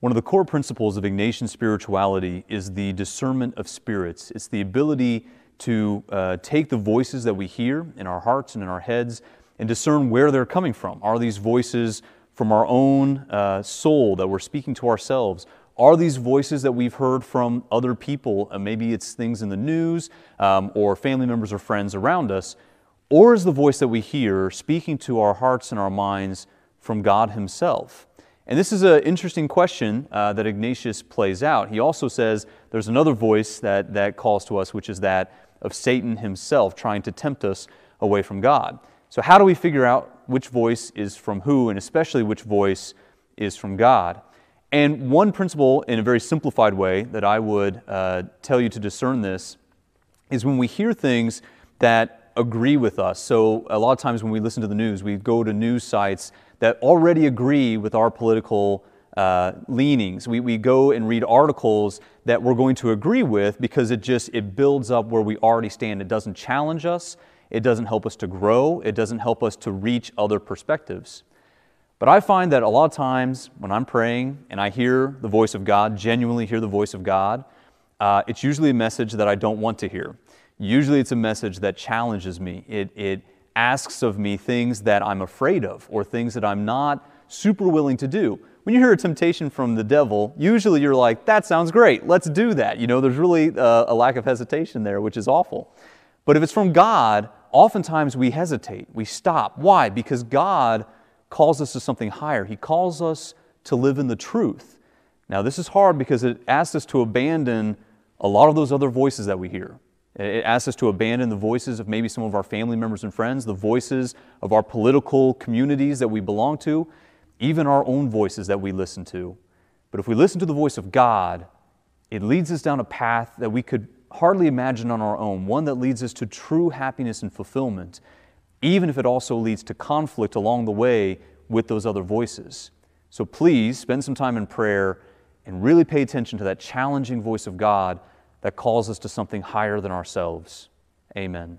One of the core principles of Ignatian spirituality is the discernment of spirits. It's the ability to uh, take the voices that we hear in our hearts and in our heads and discern where they're coming from. Are these voices from our own uh, soul that we're speaking to ourselves? Are these voices that we've heard from other people? Uh, maybe it's things in the news um, or family members or friends around us. Or is the voice that we hear speaking to our hearts and our minds from God Himself? And this is an interesting question uh, that Ignatius plays out. He also says there's another voice that, that calls to us, which is that of Satan himself trying to tempt us away from God. So, how do we figure out which voice is from who, and especially which voice is from God? And one principle, in a very simplified way, that I would uh, tell you to discern this is when we hear things that agree with us. So, a lot of times when we listen to the news, we go to news sites that already agree with our political uh, leanings. We, we go and read articles that we're going to agree with because it just it builds up where we already stand. It doesn't challenge us. It doesn't help us to grow. It doesn't help us to reach other perspectives. But I find that a lot of times when I'm praying and I hear the voice of God, genuinely hear the voice of God, uh, it's usually a message that I don't want to hear. Usually it's a message that challenges me. It, it asks of me things that I'm afraid of or things that I'm not super willing to do. When you hear a temptation from the devil, usually you're like, that sounds great, let's do that. You know, there's really uh, a lack of hesitation there, which is awful. But if it's from God, oftentimes we hesitate, we stop. Why? Because God calls us to something higher. He calls us to live in the truth. Now, this is hard because it asks us to abandon a lot of those other voices that we hear. It asks us to abandon the voices of maybe some of our family members and friends, the voices of our political communities that we belong to, even our own voices that we listen to. But if we listen to the voice of God, it leads us down a path that we could hardly imagine on our own, one that leads us to true happiness and fulfillment, even if it also leads to conflict along the way with those other voices. So please spend some time in prayer and really pay attention to that challenging voice of God that calls us to something higher than ourselves. Amen.